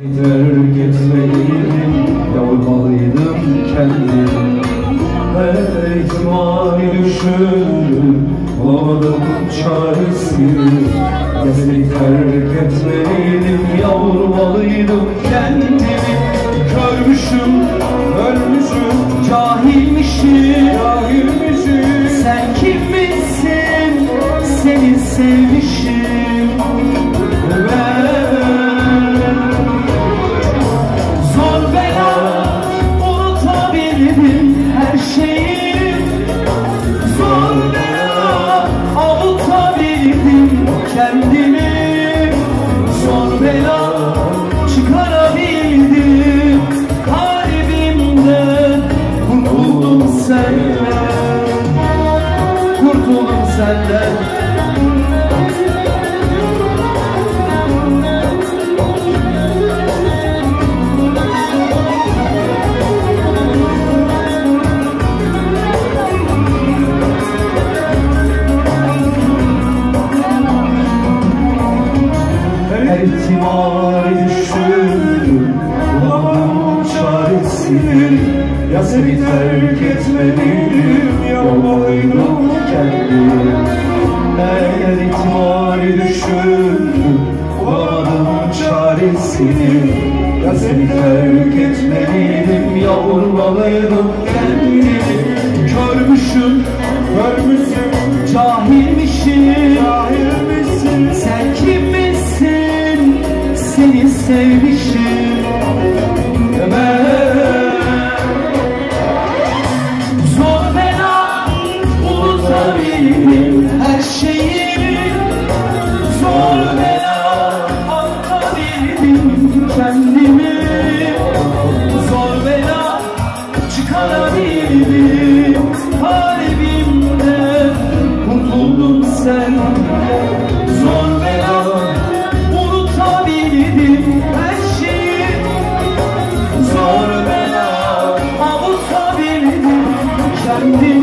Terk etmeliydim, yormalıydım kendimi Her ihtimali düşündüm, bulamadım çaresini seni terk etmeliydim, yormalıydım kendimi Körmüşüm, ölmüşüm, cahilmişim, cahilmişim Sen kimmişsin, seni sevmişim şeyi Zor bela avutabildim kendimi. Zor bela çıkarabildim. Kalbimden Kurtuldum senden. Kurtuldum senden Her ihtimali düşündüm. Bulamadım çaresini Ya seni terk etmeliydim Yapmalıydım kendimi Her ihtimali düşündüm. Bulamadım çaresini Ya seni terk etmeliydim Yavurmalıydım kendimi körmüşüm sevmişim. Ben Zor bela unutabildim her şeyi. Zor bela anlatabildim kendimi. Zor bela çıkarabildim kalbimden. Kurtuldum sen Thank you.